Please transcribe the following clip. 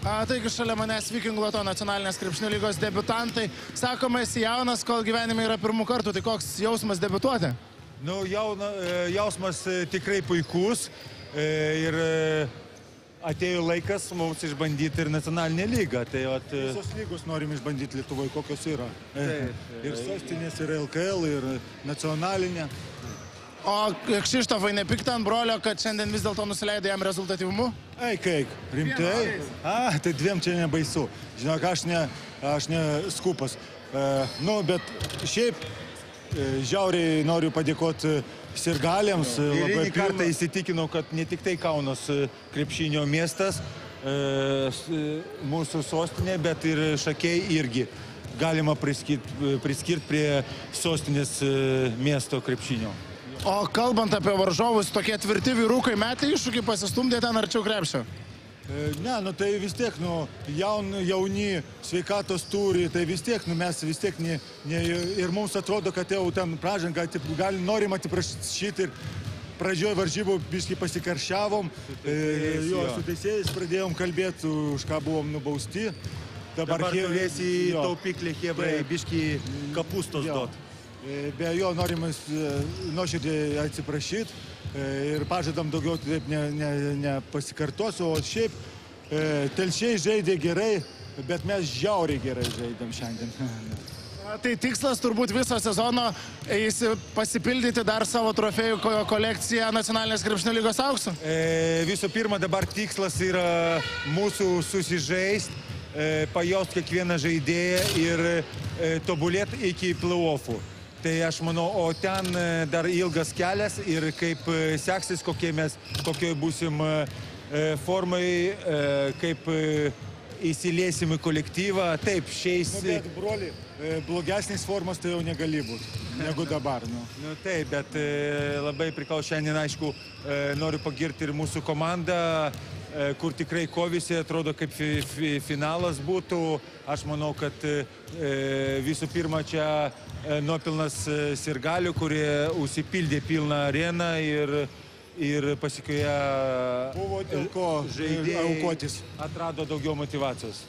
A, taigi šalia manęs Vikingų Loto nacionalinės krepšinio lygos debutantai. Sakoma, esi jaunas, kol gyvenime yra pirmų kartų. Tai koks jausmas debutuoti? Nu, jauna, e, jausmas e, tikrai puikus e, ir atėjo laikas mums išbandyti ir nacionalinę lygą. Tai vat, e, Visos lygos norim išbandyti Lietuvoje, kokios yra. Taip, ir sostinės, ir LKL, ir nacionalinė. O Kšištofai, nepikta ant brolio, kad šiandien vis dėlto nusileido jam rezultatyvumu? Ei, kaip, rimtai? A, tai dviem čia nebaisu. Žinok, aš ne, aš ne skupas. E, nu, bet šiaip e, žiauriai noriu padėkoti sirgaliams. e, Eilinį kartą įsitikinau, kad ne tik tai Kaunas e, krepšinio miestas, e, e, mūsų sostinė, bet ir šakiai irgi galima priskirti priskirt prie sostinės e, miesto krepšinio. O kalbant apie varžovus, tokie tvirti vyrukai metė iššūkį pasistumdė ten arčiau krepšio. E, Ne, nu tai vis tiek, nu, jaun, jauni, sveikatos turi, tai vis tiek, nu mes vis tiek, ne, ne, ir mums atrodo, kad jau ten pražanga, gal norim atsiprašyti ir pradžioje varžybų biškai pasikaršiavom, e, jo, jo. su teisėjais pradėjom kalbėti, už ką buvom nubausti. Dabar Chie- turėsi taupyklį, hebrai, biški kapustos Jo. E, Be jo norim e, nuoširdžiai atsiprašyti ir pažadam daugiau taip nepasikartosiu, ne, nepasikartosiu, o šiaip e, telšiai žaidė gerai, bet mes žiauriai gerai žaidėm šiandien. Tai tikslas turbūt viso sezono eisi pasipildyti dar savo trofėjų ko- kolekciją nacionalinės krepšinio lygos auksų. E, visų pirma, dabar tikslas yra mūsų susižaisti, e, pajaust kiekvieną žaidėją ir e, tobulėti iki playoffų. Tai aš manau, o ten e, dar ilgas kelias ir kaip e, seksis, kokie mes, kokioj būsim e, formai, kaip įsiliesim į kolektyvą. Taip, šiais... Nu, bet, broli, e, blogesnės formos tai jau negali būti negu dabar. Nu. Nu, taip, bet e, labai priklauso šiandien, aišku, e, noriu pagirti ir mūsų komandą, kur tikrai kovisi, atrodo, kaip fi, fi, finalas būtų. Aš manau, kad visų pirma čia nuopilnas sirgalių, kurie užsipildė pilną areną ir, ir pasikėja Buvo dėl ko, e, žaidėjai aukotis. atrado daugiau motivacijos.